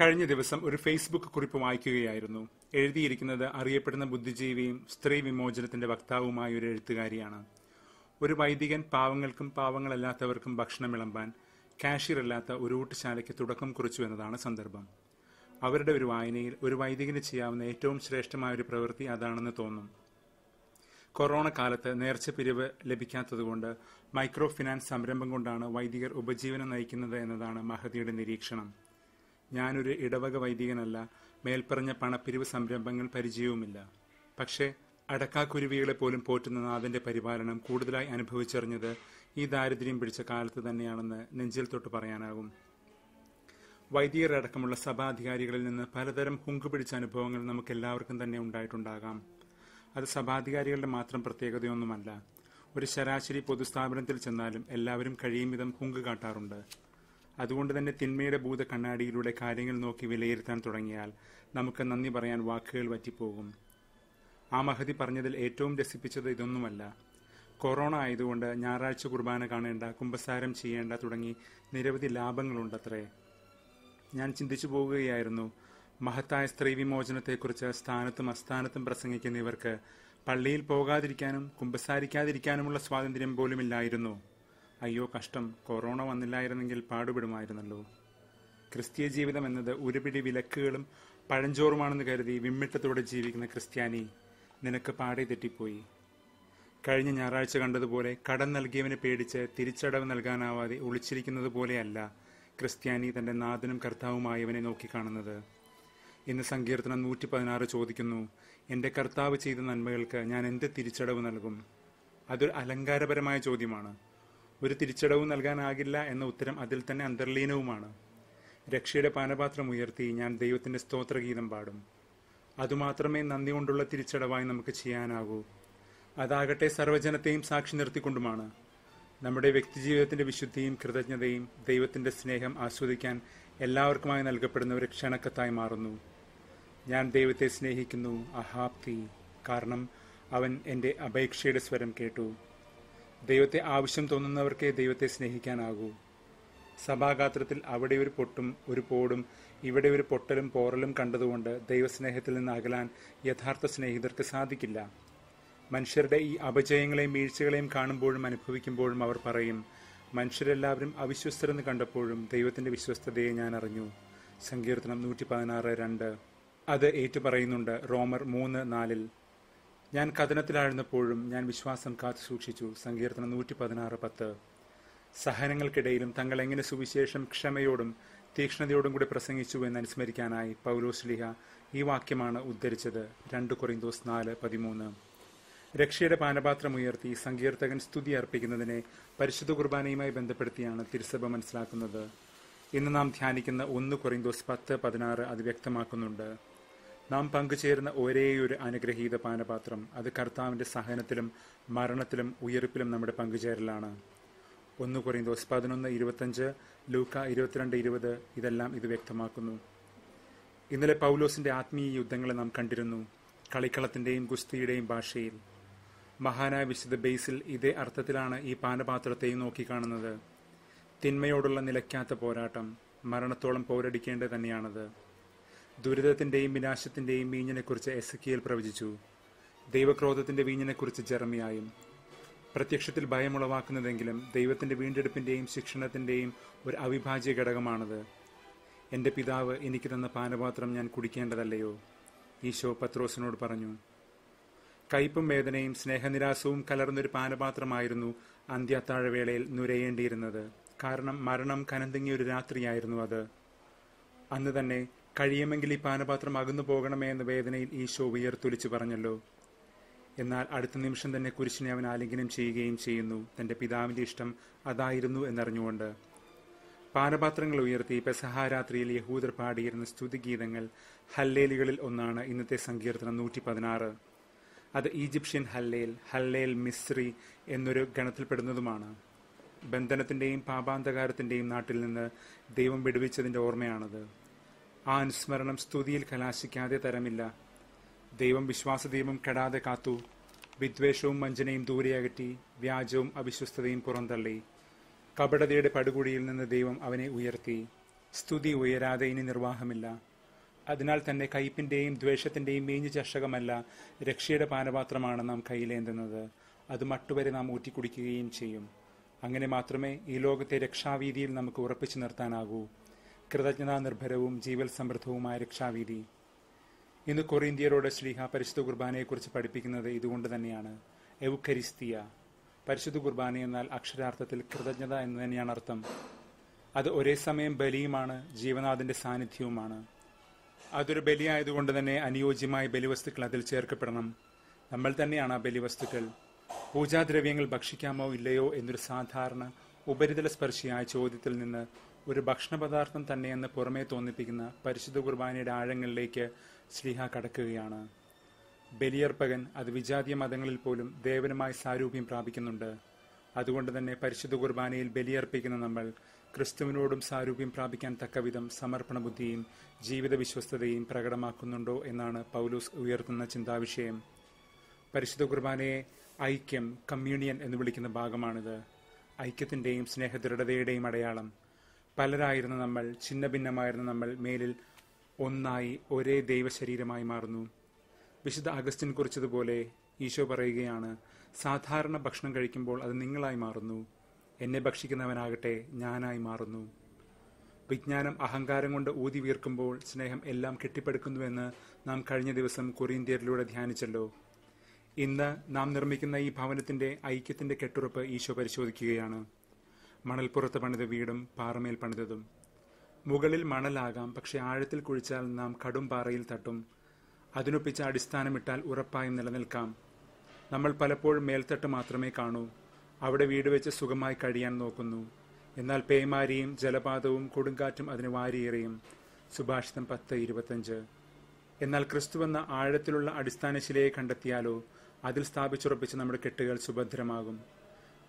കഴിഞ്ഞ ദിവസം ഒരു ഫേസ്ബുക്ക് കുറിപ്പ് വായിക്കുകയായിരുന്നു. എഴുതിയിരിക്കുന്നത് അറിയപ്പെടുന്ന ബുദ്ധിജീവിയും സ്ത്രീ വിമോചനത്തിന്റെ വക്താവുമായ ഒരു എഴുത്തുകാരിയാണ്. ഒരു വൈദികൻ പാവങ്ങൾക്കും പാവങ്ങളല്ലാത്തവർക്കും ഭക്ഷണം വിളമ്പാൻ കാഷ്യർ അല്ലാത്ത ഒരു ഊട്ടുശാലയ്ക്ക് തുടക്കം കുറിച്ചു എന്നതാണ് സന്ദർഭം. അവരുടെ ഒരു വായനയിൽ ഒരു വൈദികന് ചെയ്യാവുന്ന ഏറ്റവും ശ്രേഷ്ഠമായ ഒരു പ്രവൃത്തി അതാണെന്ന് തോന്നും. കൊറോണ കാലത്ത് നേർച്ച പിരിവ് ലഭിക്കാത്തതുകൊണ്ട് മൈക്രോ ഫിനാൻസ് സംരംഭം കൊണ്ടാണ് വൈദികർ ഉപജീവനം നയിക്കുന്നത് എന്നതാണ് മഹതിയുടെ നിരീക്ഷണം. ഞാനൊരു ഇടവക വൈദികനല്ല മേൽപ്പറഞ്ഞ പണപ്പിരിവ് സംരംഭങ്ങൾ പരിചയവുമില്ല. പക്ഷേ അടക്കാക്കുരുവികളെ പോലും പോറ്റുന്ന നാഥന്റെ പരിപാലനം കൂടുതലായി അനുഭവിച്ചറിഞ്ഞത് ഈ ദാരിദ്ര്യം പിടിച്ച കാലത്ത് തന്നെയാണെന്ന് നെഞ്ചിൽ തൊട്ട് പറയാനാകും. വൈദികർ അടക്കമുള്ള സഭാധികാരികളിൽ നിന്ന് പലതരം ഹുങ്ക് പിടിച്ച അനുഭവങ്ങൾ നമുക്ക് എല്ലാവർക്കും തന്നെ ഉണ്ടായിട്ടുണ്ടാകാം. അത് സഭാധികാരികളുടെ മാത്രം പ്രത്യേകതയൊന്നുമല്ല. ഒരു ശരാശരി പൊതുസ്ഥാപനത്തിൽ ചെന്നാലും എല്ലാവരും കഴിയും വിധം ഹുങ്ക് കാട്ടാറുണ്ട്. അതുകൊണ്ട് തന്നെ തിന്മയുടെ ഭൂത കണ്ണാടിയിലൂടെ കാര്യങ്ങൾ നോക്കി വിലയിരുത്താൻ തുടങ്ങിയാൽ നമുക്ക് നന്ദി പറയാൻ വാക്കുകൾ വറ്റിപ്പോകും. ആ മഹതി പറഞ്ഞതിൽ ഏറ്റവും രസിപ്പിച്ചത് ഇതൊന്നുമല്ല. കൊറോണ ആയതുകൊണ്ട് ഞായറാഴ്ച കുർബാന കാണേണ്ട കുമ്പസാരം ചെയ്യേണ്ട തുടങ്ങി നിരവധി ലാഭങ്ങളുണ്ടത്രേ. ഞാൻ ചിന്തിച്ചു പോകുകയായിരുന്നു മഹത്തായ സ്ത്രീ വിമോചനത്തെക്കുറിച്ച് സ്ഥാനത്തും അസ്ഥാനത്തും പ്രസംഗിക്കുന്ന ഇവർക്ക് പള്ളിയിൽ പോകാതിരിക്കാനും കുമ്പസാരിക്കാതിരിക്കാനുമുള്ള സ്വാതന്ത്ര്യം പോലുമില്ലായിരുന്നു. അയ്യോ കഷ്ടം. കൊറോണ വന്നില്ലായിരുന്നെങ്കിൽ പാടുപെടുമായിരുന്നല്ലോ. ക്രിസ്തീയ ജീവിതം എന്നത് ഒരുപിടി വിലക്കുകളും പഴഞ്ചോറുമാണെന്ന് കരുതി വിമ്മിട്ടത്തോടെ ജീവിക്കുന്ന ക്രിസ്ത്യാനി നിനക്ക് പാടെ തെറ്റിപ്പോയി. കഴിഞ്ഞ ഞായറാഴ്ച കണ്ടതുപോലെ കടം നൽകിയവന് പേടിച്ച് തിരിച്ചടവ് നൽകാനാവാതെ ഒളിച്ചിരിക്കുന്നത് പോലെയല്ല ക്രിസ്ത്യാനി തന്റെ നാഥനും കർത്താവുമായവനെ നോക്കിക്കാണുന്നത്. ഇന്ന് സങ്കീർത്തനം നൂറ്റി പതിനാറ് ചോദിക്കുന്നു എന്റെ കർത്താവ് ചെയ്ത നന്മകൾക്ക് ഞാൻ എന്ത് തിരിച്ചടവ് നൽകും? അതൊരു അലങ്കാരപരമായ ചോദ്യമാണ്. ഒരു തിരിച്ചടവ് നൽകാനാകില്ല എന്ന ഉത്തരം അതിൽ തന്നെ അന്തർലീനവുമാണ്. രക്ഷയുടെ പാനപാത്രം ഉയർത്തി ഞാൻ ദൈവത്തിന്റെ സ്തോത്രഗീതം പാടും. അതുമാത്രമേ നന്ദി കൊണ്ടുള്ള തിരിച്ചടവായി നമുക്ക് ചെയ്യാനാകൂ. അതാകട്ടെ സർവജനത്തെയും സാക്ഷി നിർത്തിക്കൊണ്ടുമാണ്. നമ്മുടെ വ്യക്തിജീവിതത്തിന്റെ വിശുദ്ധിയും കൃതജ്ഞതയും ദൈവത്തിന്റെ സ്നേഹം ആസ്വദിക്കാൻ എല്ലാവർക്കുമായി നൽകപ്പെടുന്ന ഒരു ക്ഷണക്കത്തായി മാറുന്നു. ഞാൻ ദൈവത്തെ സ്നേഹിക്കുന്നു അഹാപ്തി കാരണം അവൻ എന്റെ അപേക്ഷയുടെ സ്വരം കേട്ടു. ദൈവത്തെ ആവശ്യം തോന്നുന്നവർക്കേ ദൈവത്തെ സ്നേഹിക്കാനാകൂ. സഭാഗാത്രത്തിൽ അവിടെ ഒരു പൊട്ടും ഒരു പോടും ഇവിടെ ഒരു പൊട്ടലും പോറലും കണ്ടതുകൊണ്ട് ദൈവസ്നേഹത്തിൽ നിന്ന് അകലാൻ യഥാർത്ഥ സ്നേഹിതർക്ക് സാധിക്കില്ല. മനുഷ്യരുടെ ഈ അപജയങ്ങളെയും വീഴ്ചകളെയും കാണുമ്പോഴും അനുഭവിക്കുമ്പോഴും അവർ പറയും മനുഷ്യരെല്ലാവരും അവിശ്വസ്തരെന്ന് കണ്ടപ്പോഴും ദൈവത്തിന്റെ വിശ്വസ്തതയെ ഞാൻ അറിഞ്ഞു. സങ്കീർത്തനം നൂറ്റി പതിനാറ് രണ്ട്. അത് ഏറ്റുപറയുന്നുണ്ട് റോമർ മൂന്ന് നാലിൽ. ഞാൻ കഥനത്തിലാഴ്ന്നപ്പോഴും ഞാൻ വിശ്വാസം കാത്തു സൂക്ഷിച്ചു. സങ്കീർത്തനം നൂറ്റി പതിനാറ് പത്ത്. സഹനങ്ങൾക്കിടയിലും തങ്ങൾ എങ്ങനെ സുവിശേഷം ക്ഷമയോടും തീക്ഷ്ണതയോടും കൂടി പ്രസംഗിച്ചു എന്ന് അനുസ്മരിക്കാനായി പൗലോസ്ലിഹ ഈ വാക്യമാണ് ഉദ്ധരിച്ചത്. രണ്ട് കൊറിന്തോസ് നാല് പതിമൂന്ന്. രക്ഷയുടെ പാനപാത്രം ഉയർത്തി സങ്കീർത്തകൻ സ്തുതി അർപ്പിക്കുന്നതിനെ പരിശുദ്ധ കുർബാനയുമായി ബന്ധപ്പെടുത്തിയാണ് തിരുസഭ മനസ്സിലാക്കുന്നത്. ഇന്ന് നാം ധ്യാനിക്കുന്ന ഒന്ന് കൊറിന്തോസ് പത്ത് പതിനാറ് അത് വ്യക്തമാക്കുന്നുണ്ട്. നാം പങ്കുചേരുന്ന ഒരേയൊരു അനുഗ്രഹീത പാനപാത്രം അത് കർത്താവിന്റെ സഹനത്തിലും മരണത്തിലും ഉയർപ്പിലും നമ്മുടെ പങ്കുചേരലാണ്. ഒന്ന് കൊറിന്തോസ് പതിനൊന്ന് ഇരുപത്തഞ്ച് ലൂക്ക ഇരുപത്തിരണ്ട് ഇരുപത് ഇതെല്ലാം ഇത് വ്യക്തമാക്കുന്നു. ഇന്നലെ പൗലോസിന്റെ ആത്മീയ യുദ്ധങ്ങളെ നാം കണ്ടിരുന്നു കളിക്കളത്തിന്റെയും ഗുസ്തിയുടെയും ഭാഷയിൽ. മഹാനായ വിശുദ്ധ ബേസിൽ ഇതേ അർത്ഥത്തിലാണ് ഈ പാനപാത്രത്തെയും നോക്കിക്കാണുന്നത് തിന്മയോടുള്ള നിലയ്ക്കാത്ത പോരാട്ടം മരണത്തോളം പോരടിക്കേണ്ടത് തന്നെയാണത്. ദുരിതത്തിന്റെയും വിനാശത്തിന്റെയും വീഞ്ഞിനെക്കുറിച്ച് എസക്കിയൽ പ്രവചിച്ചു. ദൈവക്രോധത്തിന്റെ വീഞ്ഞിനെക്കുറിച്ച് ജെറമിയായും പ്രത്യക്ഷത്തിൽ ഭയമുളവാക്കുന്നതെങ്കിലും ദൈവത്തിന്റെ വീണ്ടെടുപ്പിന്റെയും ശിക്ഷണത്തിന്റെയും ഒരു അവിഭാജ്യ ഘടകമാണത്. എന്റെ പിതാവ് എനിക്ക് തന്ന പാനപാത്രം ഞാൻ കുടിക്കേണ്ടതല്ലയോ? ഈശോ പത്രോസിനോട് പറഞ്ഞു കയ്പും വേദനയും സ്നേഹനിരാസവും കലർന്നൊരു പാനപാത്രമായിരുന്നു അന്ത്യത്താഴവേളയിൽ നുരയേണ്ടിയിരുന്നത്. കാരണം മരണം കനന്തിങ്ങിയ ഒരു രാത്രിയായിരുന്നു അത്. അന്ന് തന്നെ കഴിയുമെങ്കിൽ ഈ പാനപാത്രം അകന്നു പോകണമേ എന്ന വേദനയിൽ ഈശോ ഉയർത്തൊലിച്ചു പറഞ്ഞല്ലോ. എന്നാൽ അടുത്ത നിമിഷം തന്നെ കുരിശിനെ അവൻ ആലിംഗനം ചെയ്യുകയും ചെയ്യുന്നു. തന്റെ പിതാവിന്റെ ഇഷ്ടം അതായിരുന്നു എന്നറിഞ്ഞുകൊണ്ട്. പാനപാത്രങ്ങൾ ഉയർത്തി പെസഹാരാത്രിയിൽ യഹൂദർ പാടിയിരുന്ന സ്തുതിഗീതങ്ങൾ ഹല്ലേലുകളിൽ ഒന്നാണ് ഇന്നത്തെ സങ്കീർത്തനം നൂറ്റി പതിനാറ് അത് ഈജിപ്ഷ്യൻ ഹല്ലേൽ ഹല്ലേൽ മിസ്രി എന്നൊരു ഗണത്തിൽപ്പെടുന്നതുമാണ്. ബന്ധനത്തിന്റെയും പാപാന്തകാരത്തിന്റെയും നാട്ടിൽ നിന്ന് ദൈവം വിടുവിച്ചതിന്റെ ഓർമ്മയാണത്. ആ അനുസ്മരണം സ്തുതിയിൽ കലാശിക്കാതെ തരമില്ല. ദൈവം വിശ്വാസദീപം കെടാതെ കാത്തു. വിദ്വേഷവും വഞ്ചനയും ദൂരെയകറ്റി വ്യാജവും അവിശ്വസ്തതയും പുറന്തള്ളി. കപടതയുടെ പടുകുഴിയിൽ നിന്ന് ദൈവം അവനെ ഉയർത്തി. സ്തുതി ഉയരാതെ ഇനി നിർവാഹമില്ല. അതിനാൽ തന്നെ കയ്പിന്റെയും ദ്വേഷത്തിന്റെയും മേഞ്ഞു ചഷകമല്ല രക്ഷയുടെ പാനപാത്രമാണ് നാം കയ്യിലേന്തുന്നത്. അത് മട്ടുവരെ നാം ഊറ്റിക്കുടിക്കുകയും ചെയ്യും. അങ്ങനെ മാത്രമേ ഈ ലോകത്തെ രക്ഷാവീതിയിൽ നമുക്ക് ഉറപ്പിച്ചു നിർത്താനാകൂ. കൃതജ്ഞതാ നിർഭരവും ജീവൽ സമൃദ്ധവുമായ രക്ഷാവീതി. ഇന്ന് കൊറിന്ത്യരോട് ശ്രീഹ പരിശുദ്ധ കുർബാനയെക്കുറിച്ച് പഠിപ്പിക്കുന്നത് ഇതുകൊണ്ട് തന്നെയാണ്. എവുഖരിസ്തിയ പരിശുദ്ധ കുർബാന എന്നാൽ അക്ഷരാർത്ഥത്തിൽ കൃതജ്ഞത എന്ന് തന്നെയാണ് അർത്ഥം. അത് ഒരേ സമയം ബലിയുമാണ് ജീവനാഥന്റെ സാന്നിധ്യവുമാണ്. അതൊരു ബലിയായതുകൊണ്ട് തന്നെ അനുയോജ്യമായ ബലിവസ്തുക്കൾ അതിൽ ചേർക്കപ്പെടണം. നമ്മൾ തന്നെയാണ് ആ ബലിവസ്തുക്കൾ. പൂജാദ്രവ്യങ്ങൾ ഭക്ഷിക്കാമോ ഇല്ലയോ എന്നൊരു സാധാരണ ഉപരിതല സ്പർശിയായ ചോദ്യത്തിൽ നിന്ന് ഒരു ഭക്ഷണപദാർത്ഥം തന്നെയെന്ന് പുറമേ തോന്നിപ്പിക്കുന്ന പരിശുദ്ധ കുർബാനയുടെ ആഴങ്ങളിലേക്ക് ശ്രീഹ കടക്കുകയാണ്. ബലിയർപ്പകൻ അത് വിജാതീയ മതങ്ങളിൽ പോലും ദേവനുമായി സാരൂപ്യം പ്രാപിക്കുന്നുണ്ട്. അതുകൊണ്ട് തന്നെ പരിശുദ്ധ കുർബാനയിൽ ബലിയർപ്പിക്കുന്ന നമ്മൾ ക്രിസ്തുവിനോടും സാരൂപ്യം പ്രാപിക്കാൻ തക്കവിധം സമർപ്പണ ബുദ്ധിയും ജീവിത വിശ്വസ്തതയും പ്രകടമാക്കുന്നുണ്ടോ എന്നാണ് പൗലൂസ് ഉയർത്തുന്ന ചിന്താവിഷയം. പരിശുദ്ധ കുർബാനയെ ഐക്യം കമ്മ്യൂണിയൻ എന്ന് വിളിക്കുന്ന ഭാഗമാണിത്. ഐക്യത്തിന്റെയും സ്നേഹദൃഢതയുടെയും അടയാളം. പലരായിരുന്ന നമ്മൾ ഛിന്ന ഭിന്നമായിരുന്ന നമ്മൾ മേലിൽ ഒന്നായി ഒരേ ദൈവശരീരമായി മാറുന്നു. വിശുദ്ധ അഗസ്റ്റിൻ കുറിച്ചതുപോലെ ഈശോ പറയുകയാണ് സാധാരണ ഭക്ഷണം കഴിക്കുമ്പോൾ അത് നിങ്ങളായി മാറുന്നു. എന്നെ ഭക്ഷിക്കുന്നവനാകട്ടെ ഞാനായി മാറുന്നു. വിജ്ഞാനം അഹങ്കാരം കൊണ്ട് ഊതി വീർക്കുമ്പോൾ സ്നേഹം എല്ലാം കെട്ടിപ്പടുക്കുന്നുവെന്ന് നാം കഴിഞ്ഞ ദിവസം കൊറിയന്ത്യരിലൂടെ ധ്യാനിച്ചല്ലോ. ഇന്ന് നാം നിർമ്മിക്കുന്ന ഈ ഭവനത്തിന്റെ ഐക്യത്തിന്റെ കെട്ടുറപ്പ് ഈശോ പരിശോധിക്കുകയാണ്. മണൽപ്പുറത്ത് പണിത വീടും പാറമേൽ പണിതതും. മുകളിൽ മണലാകാം പക്ഷെ ആഴത്തിൽ കുഴിച്ചാൽ നാം കടും പാറയിൽ തട്ടും. അതിനൊപ്പിച്ച അടിസ്ഥാനമിട്ടാൽ ഉറപ്പായും നിലനിൽക്കാം. നമ്മൾ പലപ്പോഴും മേൽത്തട്ട് മാത്രമേ കാണൂ. അവിടെ വീട് വെച്ച് സുഖമായി കഴിയാൻ നോക്കുന്നു. എന്നാൽ പേമാരിയും ജലപാതവും കൊടുങ്കാറ്റും അതിന് വാരിയേറിയും. സുഭാഷിതം പത്ത് ഇരുപത്തഞ്ച്. എന്നാൽ ക്രിസ്തു ക്രിസ്തുവെന്ന ആഴത്തിലുള്ള അടിസ്ഥാനശിലയെ കണ്ടെത്തിയാലോ അതിൽ സ്ഥാപിച്ചുറപ്പിച്ച് നമ്മുടെ കെട്ടുകൾ സുഭദ്രമാകും.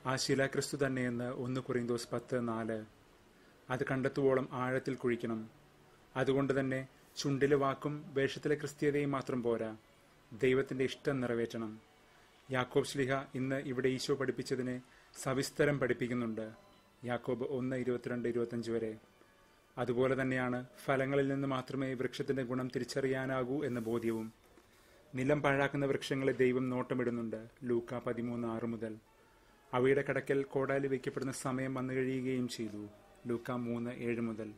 ആ ശില ക്രിസ്തു തന്നെയെന്ന് ഒന്ന് കുറിന്തോസ് പത്ത് നാല്. അത് കണ്ടെത്തുവോളം ആഴത്തിൽ കുഴിക്കണം. അതുകൊണ്ട് തന്നെ ചുണ്ടിലെ വാക്കും വേഷത്തിലെ ക്രിസ്തീയതയും മാത്രം പോരാ. ദൈവത്തിന്റെ ഇഷ്ടം നിറവേറ്റണം. യാക്കോബ് ശ്ലിഹ ഇന്ന് ഇവിടെ ഈശോ പഠിപ്പിച്ചതിനെ സവിസ്തരം പഠിപ്പിക്കുന്നുണ്ട്. യാക്കോബ് ഒന്ന് ഇരുപത്തിരണ്ട് ഇരുപത്തഞ്ച് വരെ. അതുപോലെ തന്നെയാണ് ഫലങ്ങളിൽ നിന്ന് മാത്രമേ വൃക്ഷത്തിന്റെ ഗുണം തിരിച്ചറിയാനാകൂ എന്ന ബോധ്യവും. നിലം പാഴാക്കുന്ന വൃക്ഷങ്ങളെ ദൈവം നോട്ടമിടുന്നുണ്ട്. ലൂക്ക പതിമൂന്ന് ആറ് മുതൽ. അവയുടെ കടക്കൽ കോടാലി വയ്ക്കപ്പെടുന്ന സമയം വന്നു കഴിയുകയും ചെയ്തു. ലൂക്ക മൂന്ന് ഏഴ് മുതൽ.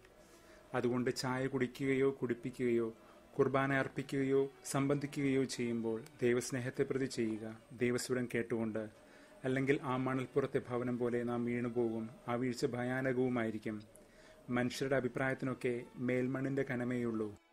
അതുകൊണ്ട് ചായ കുടിക്കുകയോ കുടിപ്പിക്കുകയോ കുർബാന അർപ്പിക്കുകയോ സംബന്ധിക്കുകയോ ചെയ്യുമ്പോൾ ദൈവസ്നേഹത്തെ പ്രതി ചെയ്യുക. ദൈവസ്വരം കേട്ടുകൊണ്ട് അല്ലെങ്കിൽ ആ മണൽപ്പുറത്തെ ഭവനം പോലെ നാം വീണുപോകും. ആ വീഴ്ച ഭയാനകവുമായിരിക്കും. മനുഷ്യരുടെ അഭിപ്രായത്തിനൊക്കെ മേൽമണ്ണിന്റെ കനമേയുള്ളൂ.